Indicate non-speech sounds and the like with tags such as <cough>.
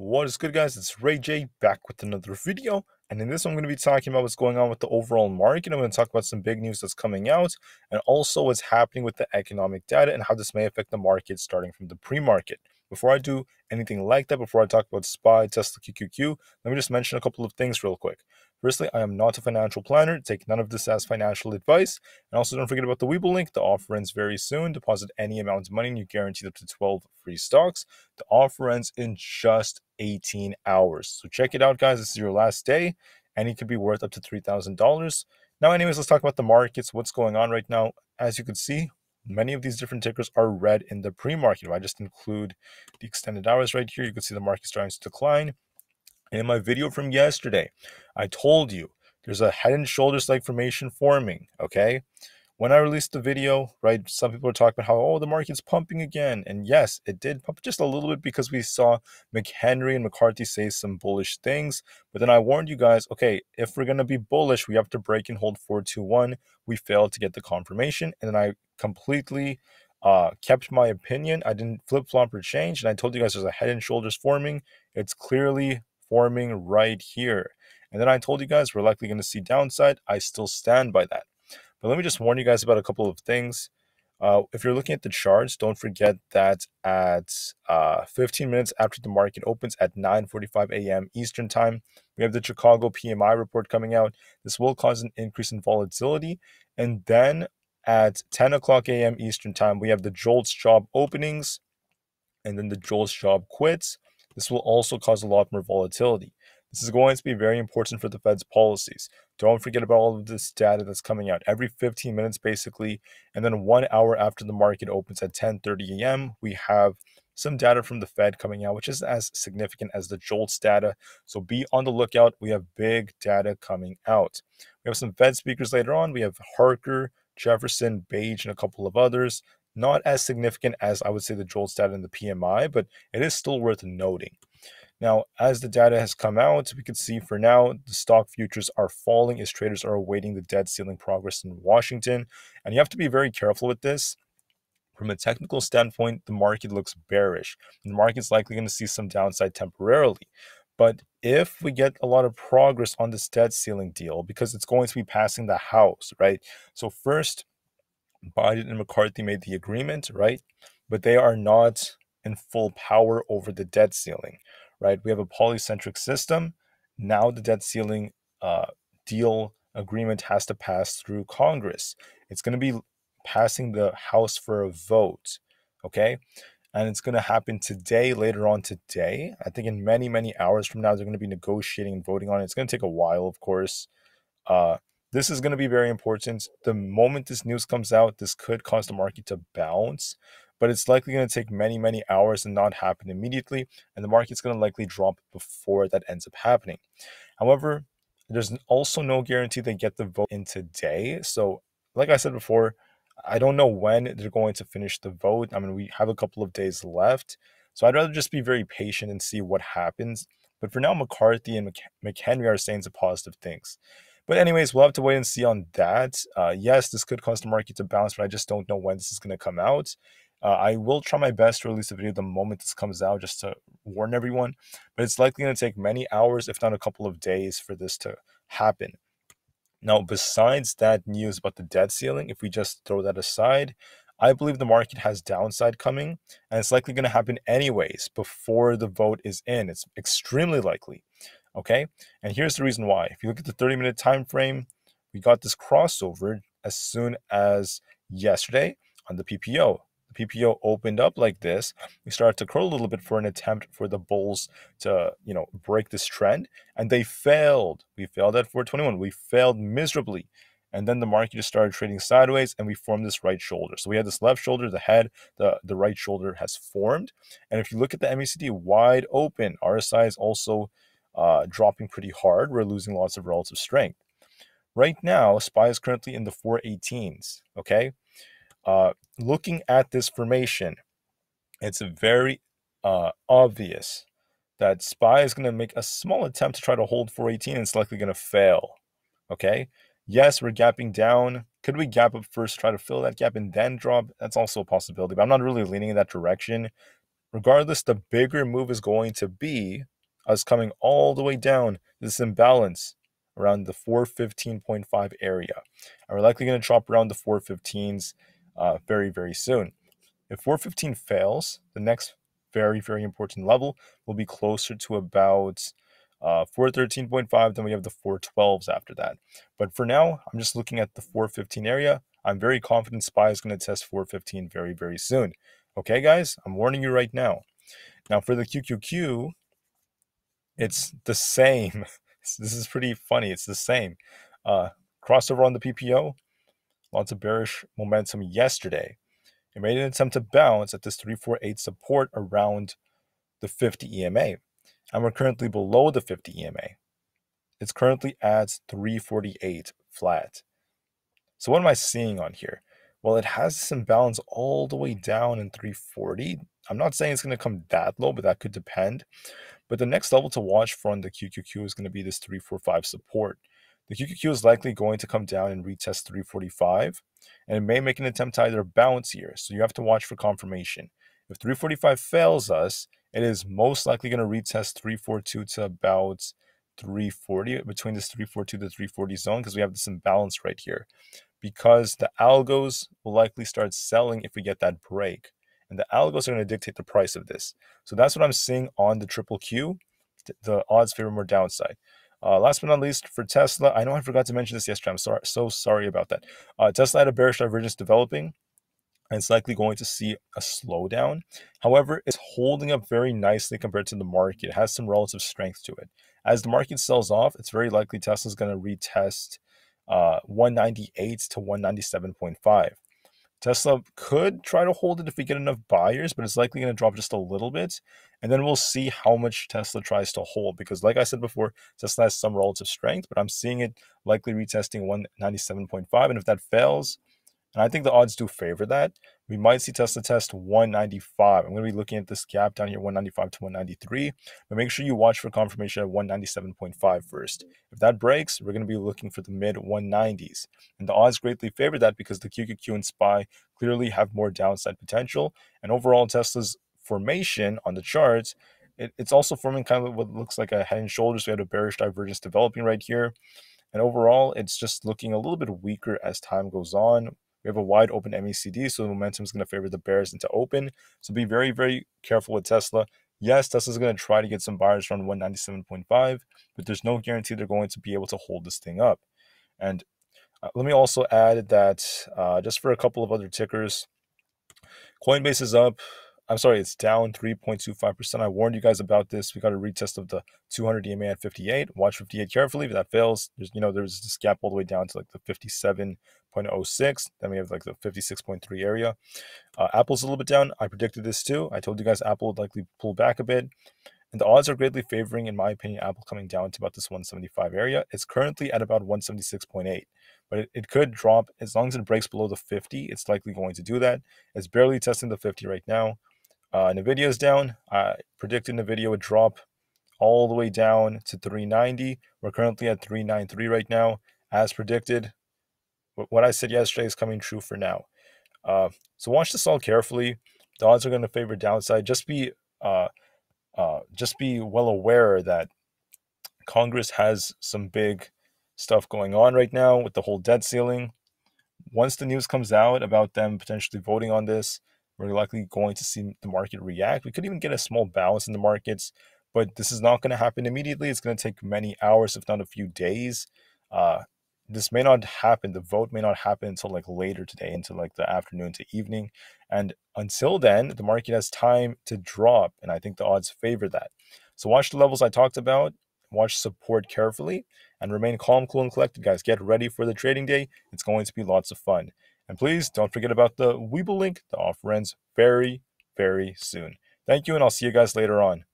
What is good, guys? It's Rey-Jay back with another video. And in this, I'm going to be talking about what's going on with the overall market. I'm going to talk about some big news that's coming out and also what's happening with the economic data and how this may affect the market starting from the pre market. Before I do anything like that, before I talk about SPY, Tesla, QQQ, let me just mention a couple of things real quick. Firstly, I am not a financial planner. Take none of this as financial advice. And also don't forget about the Webull link. The offer ends very soon. Deposit any amount of money and you guaranteed up to 12 free stocks. The offer ends in just 18 hours. So check it out, guys. This is your last day and it could be worth up to $3,000. Now, anyways, let's talk about the markets. What's going on right now? As you can see, many of these different tickers are red in the pre-market. If I just include the extended hours right here, you can see the market starting to decline. In my video from yesterday, I told you there's a head and shoulders like formation forming, okay? When I released the video, right, some people were talking about how, oh, the market's pumping again. And yes, it did pump just a little bit because we saw McHenry and McCarthy say some bullish things. But then I warned you guys, okay, if we're going to be bullish, we have to break and hold 421. We failed to get the confirmation. And then I completely uh, kept my opinion. I didn't flip flop or change. And I told you guys there's a head and shoulders forming. It's clearly forming right here. And then I told you guys we're likely going to see downside. I still stand by that. But let me just warn you guys about a couple of things. Uh, if you're looking at the charts, don't forget that at uh, 15 minutes after the market opens at 9:45 a.m. Eastern Time, we have the Chicago PMI report coming out. This will cause an increase in volatility, and then at 10 o'clock a.m. Eastern Time, we have the JOLTS job openings, and then the JOLTS job quits. This will also cause a lot more volatility. This is going to be very important for the Fed's policies. Don't forget about all of this data that's coming out every 15 minutes, basically, and then one hour after the market opens at 10:30 a.m., we have some data from the Fed coming out, which is as significant as the JOLTS data. So be on the lookout. We have big data coming out. We have some Fed speakers later on. We have Harker, Jefferson, Bage, and a couple of others. Not as significant as I would say the JOLTS data and the PMI, but it is still worth noting. Now, as the data has come out, we can see for now the stock futures are falling as traders are awaiting the debt ceiling progress in Washington. And you have to be very careful with this. From a technical standpoint, the market looks bearish. The market's likely going to see some downside temporarily. But if we get a lot of progress on this debt ceiling deal, because it's going to be passing the House, right? So, first, Biden and McCarthy made the agreement, right? But they are not in full power over the debt ceiling right? We have a polycentric system. Now the debt ceiling uh, deal agreement has to pass through Congress. It's going to be passing the House for a vote, okay? And it's going to happen today, later on today. I think in many, many hours from now, they're going to be negotiating and voting on it. It's going to take a while, of course. Uh, this is going to be very important. The moment this news comes out, this could cause the market to bounce but it's likely going to take many, many hours and not happen immediately, and the market's going to likely drop before that ends up happening. However, there's also no guarantee they get the vote in today. So, like I said before, I don't know when they're going to finish the vote. I mean, we have a couple of days left. So I'd rather just be very patient and see what happens. But for now, McCarthy and McHenry are saying some positive things. But anyways, we'll have to wait and see on that. Uh, yes, this could cause the market to bounce, but I just don't know when this is going to come out. Uh, I will try my best to release a video the moment this comes out just to warn everyone, but it's likely going to take many hours, if not a couple of days, for this to happen. Now, besides that news about the debt ceiling, if we just throw that aside, I believe the market has downside coming, and it's likely going to happen anyways before the vote is in. It's extremely likely. Okay, and here's the reason why. If you look at the 30 minute time frame, we got this crossover as soon as yesterday on the PPO the PPO opened up like this, we started to curl a little bit for an attempt for the bulls to, you know, break this trend, and they failed. We failed at 421. We failed miserably. And then the market just started trading sideways and we formed this right shoulder. So we had this left shoulder, the head, the, the right shoulder has formed. And if you look at the MACD wide open, RSI is also uh, dropping pretty hard. We're losing lots of relative strength. Right now, SPY is currently in the 418s. Okay. Uh, looking at this formation, it's very uh, obvious that SPY is going to make a small attempt to try to hold 418 and it's likely going to fail. Okay. Yes, we're gapping down. Could we gap up first, try to fill that gap and then drop? That's also a possibility, but I'm not really leaning in that direction. regardless, the bigger move is going to be us coming all the way down this imbalance around the 415.5 area. And we're likely going to drop around the 415s uh, very, very soon. If 415 fails, the next very, very important level will be closer to about uh, 413.5. Then we have the 412s after that. But for now, I'm just looking at the 415 area. I'm very confident SPY is going to test 415 very, very soon. Okay, guys, I'm warning you right now. Now, for the QQQ, it's the same. <laughs> this is pretty funny. It's the same. Uh, crossover on the PPO, lots of bearish momentum yesterday. It made an attempt to bounce at this 348 support around the 50 EMA. And we're currently below the 50 EMA. It's currently at 348 flat. So what am I seeing on here? Well, it has this imbalance all the way down in 340. I'm not saying it's going to come that low, but that could depend. But the next level to watch from the QQQ is going to be this 345 support. The QQQ is likely going to come down and retest 345, and it may make an attempt to either bounce here. So you have to watch for confirmation. If 345 fails us, it is most likely going to retest 342 to about 340 between this 342 to 340 zone because we have this imbalance right here because the algos will likely start selling if we get that break. And the algos are going to dictate the price of this. So that's what I'm seeing on the triple Q. The odds favor more downside. Uh, last but not least, for Tesla, I know I forgot to mention this yesterday. I'm sorry, so sorry about that. Uh, Tesla had a bearish divergence developing, and it's likely going to see a slowdown. However, it's holding up very nicely compared to the market. It has some relative strength to it. As the market sells off, it's very likely Tesla's going to retest uh, 198 to 197.5. Tesla could try to hold it if we get enough buyers, but it's likely going to drop just a little bit. And then we'll see how much Tesla tries to hold. Because, like I said before, Tesla has some relative strength, but I'm seeing it likely retesting 197.5. And if that fails, and I think the odds do favor that. We might see Tesla test 195. I'm going to be looking at this gap down here, 195 to 193. But make sure you watch for confirmation at 197.5 first. If that breaks, we're going to be looking for the mid 190s. And the odds greatly favor that because the QQQ and SPY clearly have more downside potential. And overall, Tesla's formation on the charts, it, it's also forming kind of what looks like a head and shoulders. We had a bearish divergence developing right here. And overall, it's just looking a little bit weaker as time goes on. We have a wide open MACD, so the momentum is going to favor the bears into open. So be very, very careful with Tesla. Yes, Tesla's going to try to get some buyers around 197.5, but there's no guarantee they're going to be able to hold this thing up. And uh, let me also add that uh, just for a couple of other tickers, Coinbase is up I'm sorry, it's down 3.25%. I warned you guys about this. We got a retest of the 200 EMA at 58. Watch 58 carefully. If that fails, there's you know there's this gap all the way down to like the 57.06. Then we have like the 56.3 area. Uh, Apple's a little bit down. I predicted this too. I told you guys Apple would likely pull back a bit. And the odds are greatly favoring, in my opinion, Apple coming down to about this 175 area. It's currently at about 176.8 but it, it could drop as long as it breaks below the 50 it's likely going to do that it's barely testing the 50 right now uh, Nvidia is down. I predicted Nvidia would drop all the way down to 390. We're currently at 393 right now, as predicted. What I said yesterday is coming true for now. Uh, so watch this all carefully. The odds are going to favor downside. Just be uh, uh, just be well aware that Congress has some big stuff going on right now with the whole debt ceiling. Once the news comes out about them potentially voting on this, we're likely going to see the market react. We could even get a small bounce in the markets, but this is not going to happen immediately. It's going to take many hours, if not a few days. Uh, this may not happen. The vote may not happen until like later today, into like the afternoon to evening. And until then, the market has time to drop. And I think the odds favor that. So watch the levels I talked about, watch support carefully, and remain calm, cool, and collected, guys. Get ready for the trading day. It's going to be lots of fun. And please don't forget about the Webull link. The offer ends very, very soon. Thank you, and I'll see you guys later on.